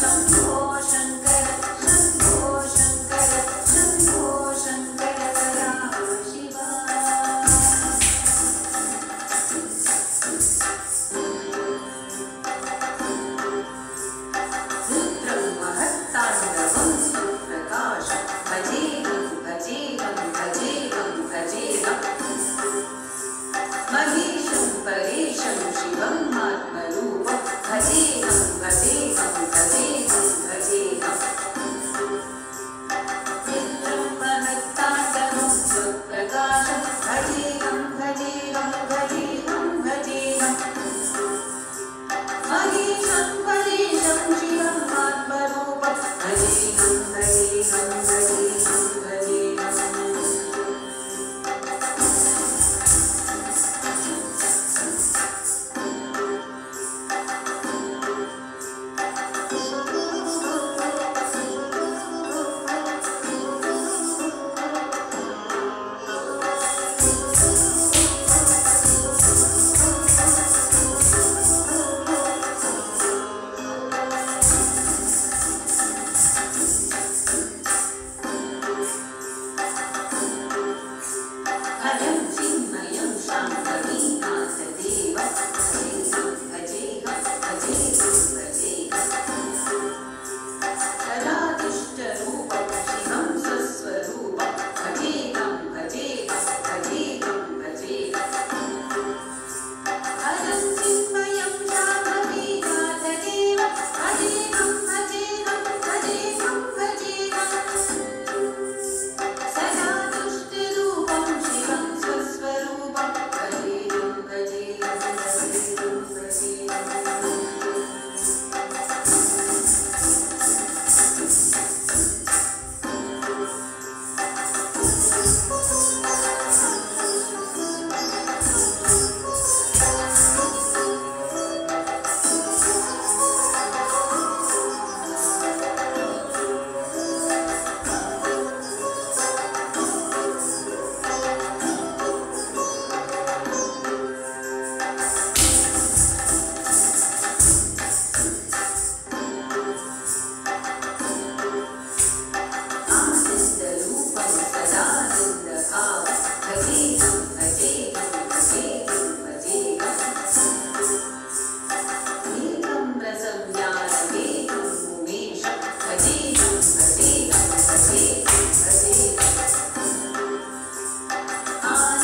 some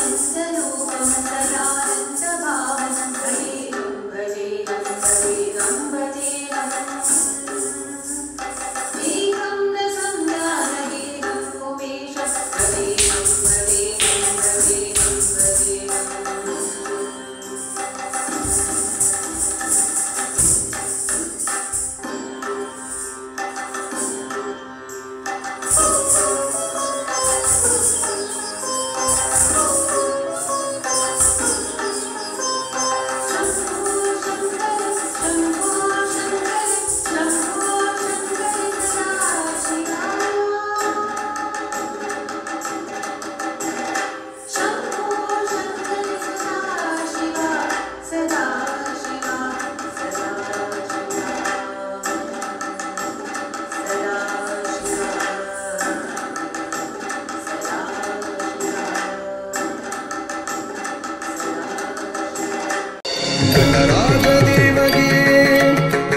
sister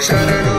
शरणो